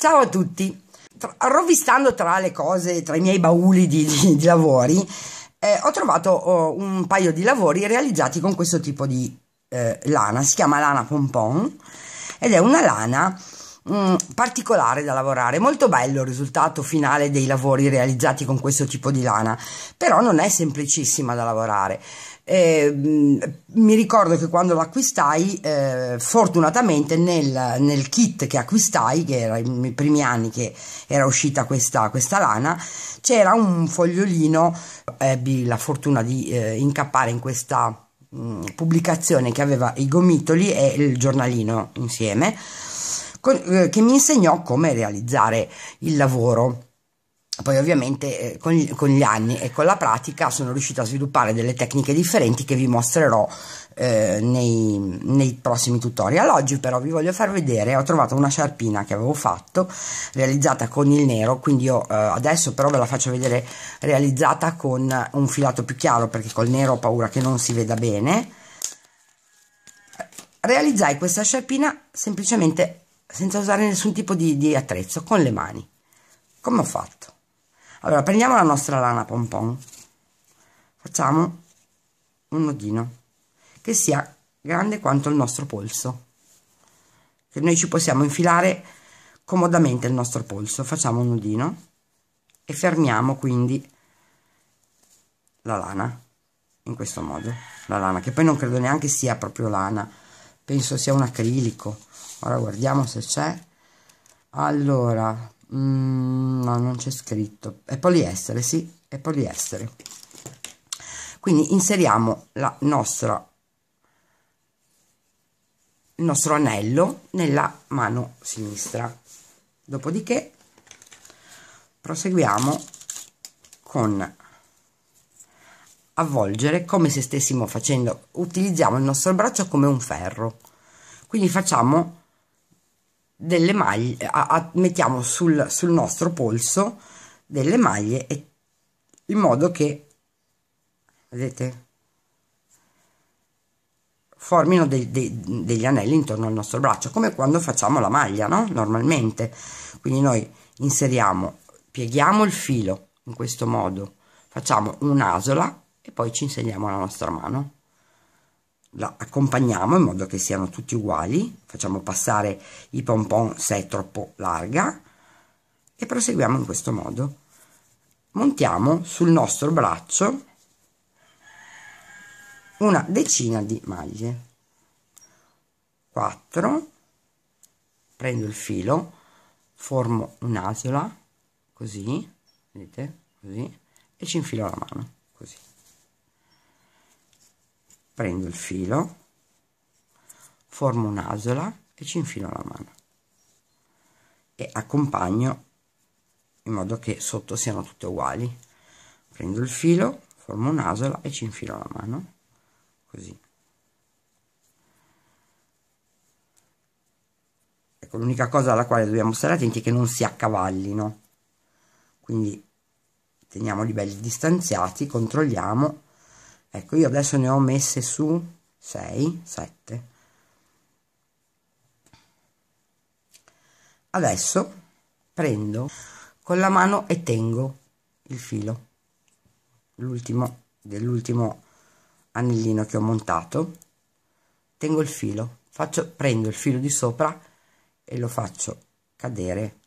Ciao a tutti! rovistando tra le cose, tra i miei bauli di, di, di lavori, eh, ho trovato oh, un paio di lavori realizzati con questo tipo di eh, lana. Si chiama lana pompon ed è una lana mh, mm, particolare da lavorare. Molto bello il risultato finale dei lavori realizzati con questo tipo di lana, però non è semplicissima da lavorare. Eh, mi ricordo che quando l'acquistai, eh, fortunatamente nel, nel, kit che acquistai, che era nei primi anni che era uscita questa, questa lana, c'era un fogliolino, ebbi la fortuna di eh, incappare in questa mm, pubblicazione che aveva i gomitoli e il giornalino insieme, che mi insegnò come realizzare il lavoro poi ovviamente eh, con, con, gli anni e con la pratica sono riuscita a sviluppare delle tecniche differenti che vi mostrerò eh, nei, nei, prossimi tutorial. Oggi però vi voglio far vedere, ho trovato una sciarpina che avevo fatto, realizzata con il nero, quindi io eh, adesso però ve la faccio vedere realizzata con un filato più chiaro perché col nero ho paura che non si veda bene. Realizzai questa sciarpina semplicemente senza usare nessun tipo di, di attrezzo, con le mani. Come ho fatto? allora prendiamo la nostra lana pompon. Facciamo un nodino che sia grande quanto il nostro polso. Che noi ci possiamo infilare comodamente il nostro polso. Facciamo un nodino e fermiamo quindi la lana in questo modo. La lana che poi non credo neanche sia proprio lana penso sia un acrilico ora guardiamo se c'è allora Mm, no, non c'è scritto. È poliestere, sì, è poliestere. Quindi inseriamo la nostra, il nostro anello nella mano sinistra. Dopodiché proseguiamo con avvolgere come se stessimo facendo, utilizziamo il nostro braccio come un ferro. Quindi facciamo delle maglie, a, a, mettiamo sul, sul nostro polso delle maglie e, in modo che, vedete, formino dei, dei, degli anelli intorno al nostro braccio, come quando facciamo la maglia, no? Normalmente. Quindi noi inseriamo, pieghiamo il filo in questo modo, facciamo un'asola e poi ci inseriamo la nostra mano la accompagniamo in modo che siano tutti uguali. Facciamo passare i pompon se è troppo larga e proseguiamo in questo modo. Montiamo sul nostro braccio una decina di maglie. 4 prendo il filo formo un'asola così vedete? Così. E ci infilo la mano così prendo il filo formo un'asola e ci infilo la mano. E accompagno in modo che sotto siano tutte uguali. Prendo il filo formo un'asola e ci infilo la mano. Così. Ecco l'unica cosa alla quale dobbiamo stare attenti è che non si accavallino. Quindi teniamoli belli distanziati controlliamo ecco io adesso ne ho messe su 6 7 adesso prendo con la mano e tengo il filo l'ultimo dell'ultimo anellino che ho montato. Tengo il filo faccio prendo il filo di sopra e lo faccio cadere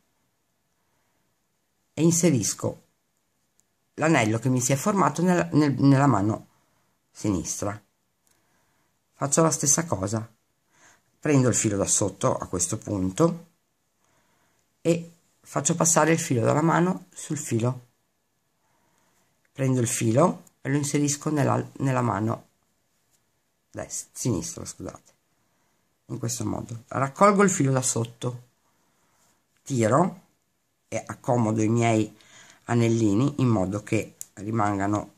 e inserisco l'anello che mi si è formato nella, nel, nella mano sinistra. Faccio la stessa cosa. Prendo il filo da sotto a questo punto e faccio passare il filo dalla mano sul filo. Prendo il filo e lo inserisco nella, nella mano destra, sinistra scusate. In questo modo. Raccolgo il filo da sotto. Tiro e accomodo i miei anellini in modo che rimangano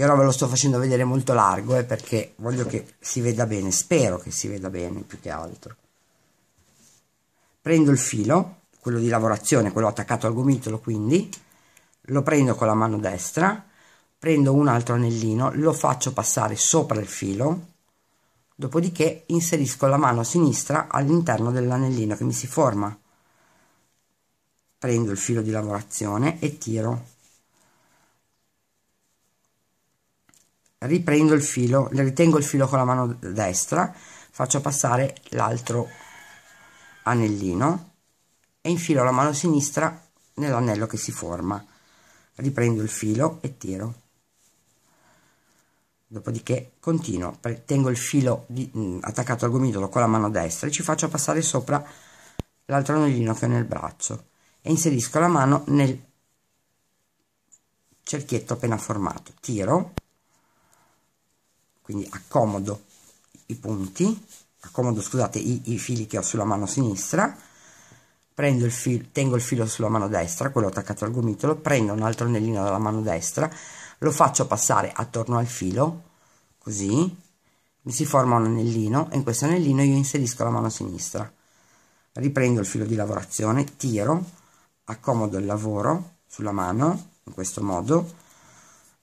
io ora ve lo sto facendo vedere molto largo eh, perché voglio che si veda bene spero che si veda bene più che altro. Prendo il filo quello di lavorazione quello attaccato al gomitolo quindi lo prendo con la mano destra prendo un altro anellino lo faccio passare sopra il filo dopodiché inserisco la mano sinistra all'interno dell'anellino che mi si forma. Prendo il filo di lavorazione e tiro riprendo il filo ritengo il filo con la mano destra faccio passare l'altro anellino e infilo la mano sinistra nell'anello che si forma. Riprendo il filo e tiro. Dopodiché continuo tengo il filo di, mm, attaccato al gomitolo con la mano destra e ci faccio passare sopra l'altro anellino che ho nel braccio e inserisco la mano nel cerchietto appena formato. Tiro quindi accomodo i punti accomodo scusate i, i fili che ho sulla mano sinistra prendo il filo tengo il filo sulla mano destra quello attaccato al gomitolo prendo un altro anellino dalla mano destra lo faccio passare attorno al filo così mi si forma un anellino e in questo anellino io inserisco la mano sinistra. Riprendo il filo di lavorazione tiro accomodo il lavoro sulla mano in questo modo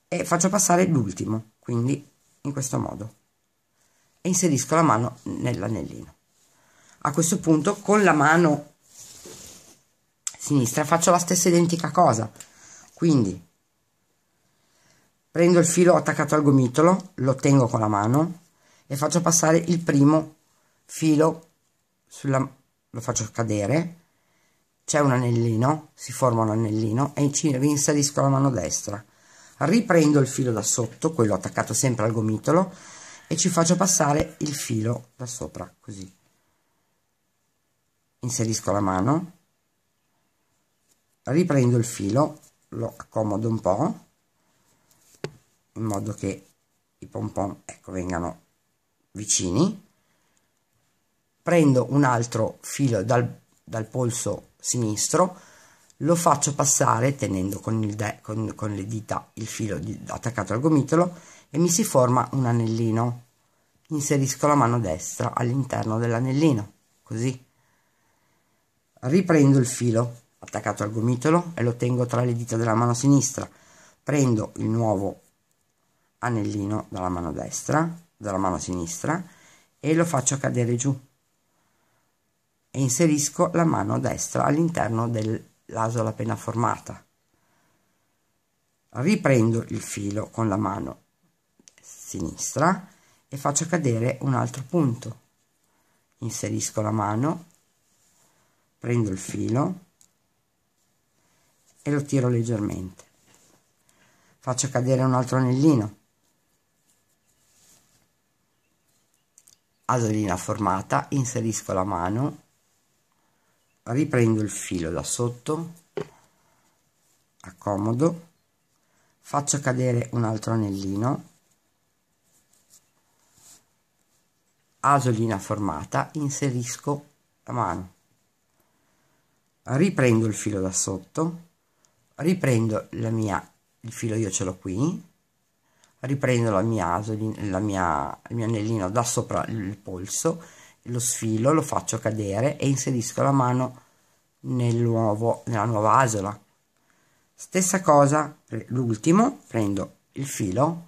e faccio passare l'ultimo quindi in questo modo. E inserisco la mano nell'anellino. A questo punto con la mano sinistra faccio la stessa identica cosa. Quindi prendo il filo attaccato al gomitolo lo tengo con la mano e faccio passare il primo filo sulla lo faccio cadere. C'è un anellino, si forma un anellino e ci reinserisco la mano destra. Riprendo il filo da sotto, quello attaccato sempre al gomitolo, e ci faccio passare il filo da sopra, così. Inserisco la mano, riprendo il filo, lo accomodo un po', in modo che i pompon ecco, vengano vicini, prendo un altro filo dal, dal polso sinistro lo faccio passare tenendo con, il con, con le dita il filo di, attaccato al gomitolo e mi si forma un anellino. Inserisco la mano destra all'interno dell'anellino così. Riprendo il filo attaccato al gomitolo e lo tengo tra le dita della mano sinistra. Prendo il nuovo anellino dalla mano destra dalla mano sinistra e lo faccio cadere giù. E inserisco la mano destra all'interno dell'asola appena formata. Riprendo il filo con la mano sinistra e faccio cadere un altro punto. Inserisco la mano, prendo il filo e lo tiro leggermente. Faccio cadere un altro anellino. Asolina formata, inserisco la mano riprendo il filo da sotto accomodo faccio cadere un altro anellino asolina formata inserisco la mano. Riprendo il filo da sotto riprendo la mia il filo io ce l'ho qui riprendo la mia asolina la mia il mio anellino da sopra il polso lo sfilo, lo faccio cadere e inserisco la mano nel nuovo, nella nuova asola. Stessa cosa, l'ultimo, prendo il filo,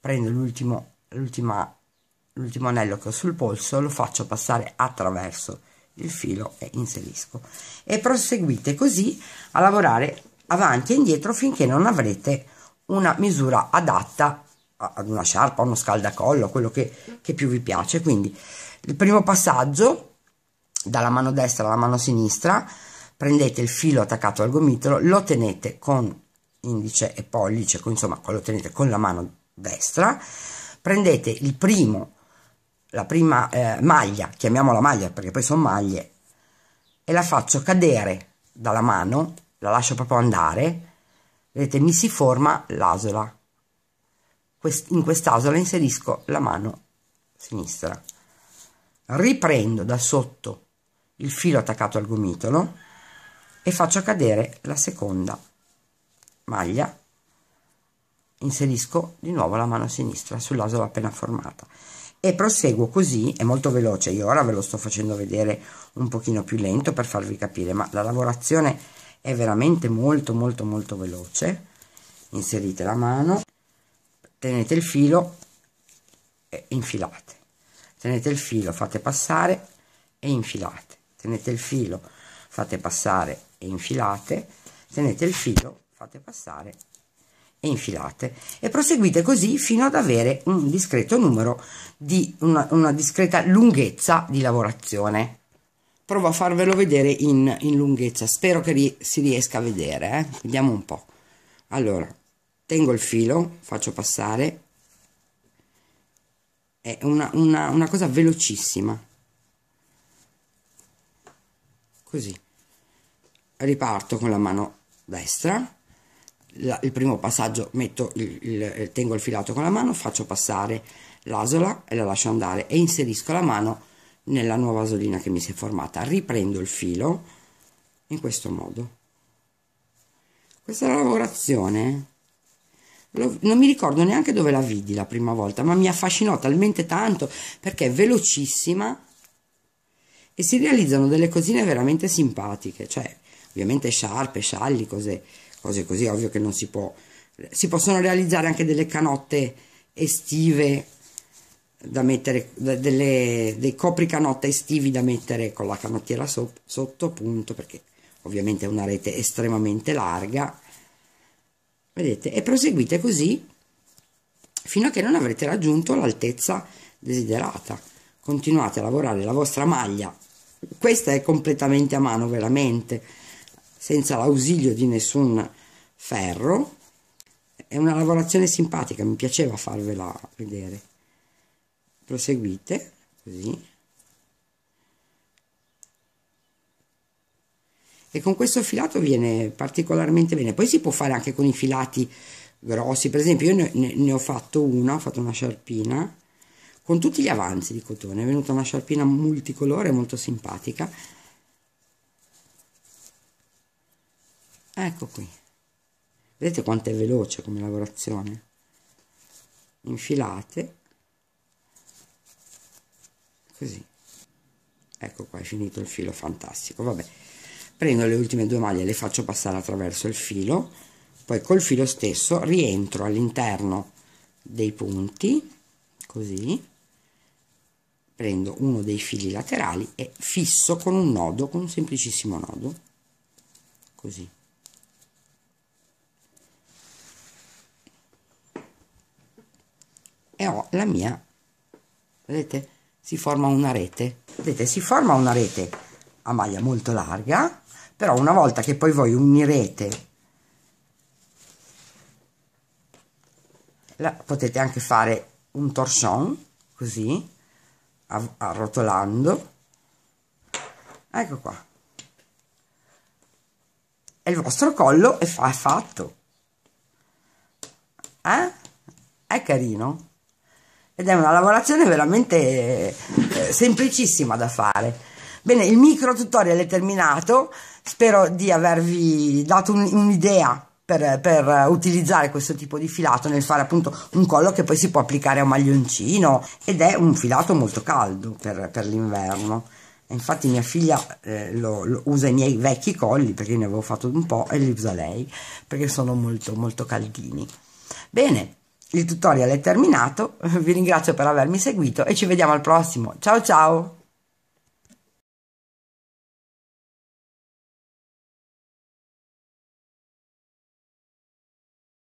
prendo l'ultimo, l'ultimo anello che ho sul polso, lo faccio passare attraverso il filo e inserisco. E proseguite così a lavorare avanti e indietro finché non avrete una misura adatta ad una sciarpa, uno scaldacollo, quello che, che più vi piace. Quindi il primo passaggio, dalla mano destra alla mano sinistra, prendete il filo attaccato al gomitolo, lo tenete con indice e pollice, insomma lo tenete con la mano destra, prendete il primo, la prima eh, maglia, chiamiamola maglia perché poi sono maglie, e la faccio cadere dalla mano, la lascio proprio andare, vedete mi si forma l'asola, in quest'asola inserisco la mano sinistra. Riprendo da sotto il filo attaccato al gomitolo e faccio cadere la seconda maglia. Inserisco di nuovo la mano sinistra sull'asola appena formata. E proseguo così è molto veloce io ora ve lo sto facendo vedere un pochino più lento per farvi capire ma la lavorazione è veramente molto molto molto veloce. Inserite la mano tenete il filo e infilate. Tenete il filo fate passare e infilate. Tenete il filo fate passare e infilate. Tenete il filo fate passare e infilate. E proseguite così fino ad avere un discreto numero di una, una discreta lunghezza di lavorazione. Provo a farvelo vedere in, in lunghezza. Spero che ri si riesca a vedere eh? vediamo un po' allora tengo il filo faccio passare. È una, una, una cosa velocissima. Così. Riparto con la mano destra. La, il primo passaggio metto il, il, tengo il filato con la mano faccio passare l'asola e la lascio andare e inserisco la mano nella nuova asolina che mi si è formata. Riprendo il filo in questo modo. Questa lavorazione non mi ricordo neanche dove la vidi la prima volta ma mi affascinò talmente tanto perché è velocissima e si realizzano delle cosine veramente simpatiche cioè ovviamente sciarpe, scialli, cose cose così, ovvio che non si può, si possono realizzare anche delle canotte estive da mettere, delle, dei copricanotte estivi da mettere con la canottiera so, sotto appunto perché ovviamente è una rete estremamente larga vedete e proseguite così fino a che non avrete raggiunto l'altezza desiderata. Continuate a lavorare la vostra maglia. Questa è completamente a mano veramente senza l'ausilio di nessun ferro. È una lavorazione simpatica mi piaceva farvela vedere. Proseguite così e con questo filato viene particolarmente bene. Poi si può fare anche con i filati grossi. Per esempio io ne, ne, ho fatto una ho fatto una sciarpina con tutti gli avanzi di cotone. È venuta una sciarpina multicolore molto simpatica. Ecco qui. Vedete quanto è veloce come lavorazione? Infilate. Così. Ecco qua è finito il filo fantastico. Vabbè prendo le ultime due maglie le faccio passare attraverso il filo poi col filo stesso rientro all'interno dei punti così. Prendo uno dei fili laterali e fisso con un nodo con un semplicissimo nodo così. E ho la mia vedete si forma una rete. Vedete si forma una rete a maglia molto larga però una volta che poi voi unirete la, potete anche fare un torsion così arrotolando. Ecco qua. E il vostro collo è, fa, è fatto. Eh? è carino. Ed è una lavorazione veramente eh, semplicissima da fare. Bene, il micro tutorial è terminato, spero di avervi dato un'idea un per, per, utilizzare questo tipo di filato nel fare appunto un collo che poi si può applicare a un maglioncino ed è un filato molto caldo per, per l'inverno. Infatti mia figlia eh, lo, lo usa i miei vecchi colli perché ne avevo fatto un po' e li usa lei perché sono molto molto caldini. Bene, il tutorial è terminato, vi ringrazio per avermi seguito e ci vediamo al prossimo. Ciao ciao!